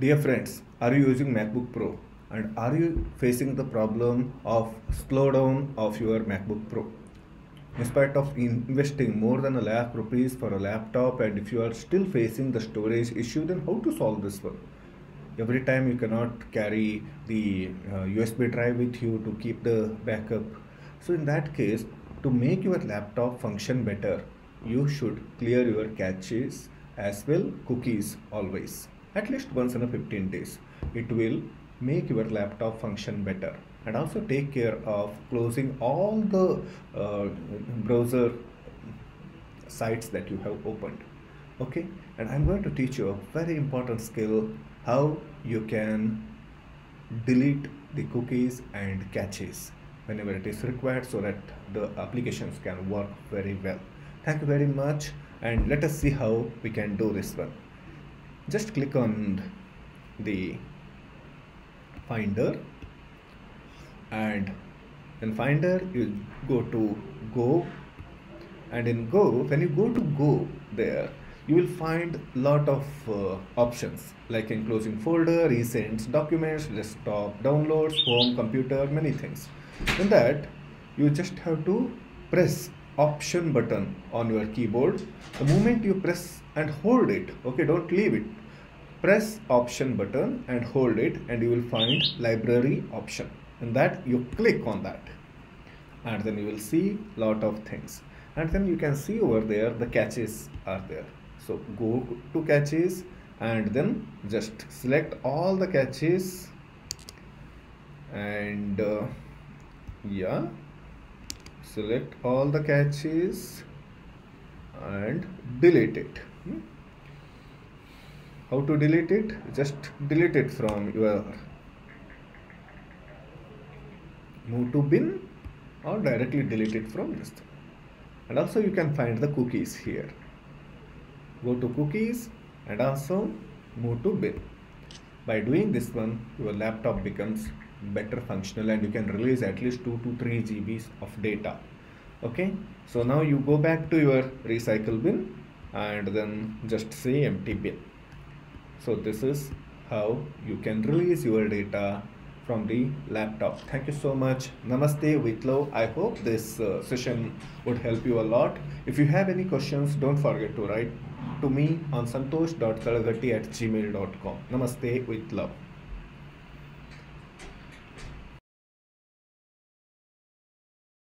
Dear friends, are you using MacBook Pro and are you facing the problem of slowdown of your MacBook Pro? In spite of investing more than a lakh rupees for a laptop and if you are still facing the storage issue then how to solve this one? Every time you cannot carry the uh, USB drive with you to keep the backup. So in that case to make your laptop function better you should clear your caches as well cookies always at least once in a 15 days it will make your laptop function better. And also take care of closing all the uh, browser sites that you have opened. Okay? And i'm going to teach you a very important skill how you can delete the cookies and caches whenever it is required so that the applications can work very well. Thank you very much and let us see how we can do this one just click on the finder and in finder you go to go. And in go when you go to go there you will find lot of uh, options like enclosing folder recent documents desktop downloads home computer many things. In that you just have to press option button on your keyboard. The moment you press and hold it okay don't leave it. Press option button and hold it and you will find library option. And that you click on that. And then you will see lot of things. And then you can see over there the caches are there. So go to caches and then just select all the caches and uh, yeah select all the caches and delete it. Hmm? how to delete it? Just delete it from your move to bin or directly delete it from this and also you can find the cookies here. Go to cookies and also move to bin. By doing this one your laptop becomes better functional and you can release at least 2 to 3 GBs of data. Okay? So now you go back to your recycle bin and then just say empty bin. So this is how you can release your data from the laptop. Thank you so much. Namaste with love i hope this uh, session would help you a lot. If you have any questions don't forget to write to me on santosh.talaghatti at gmail.com namaste with love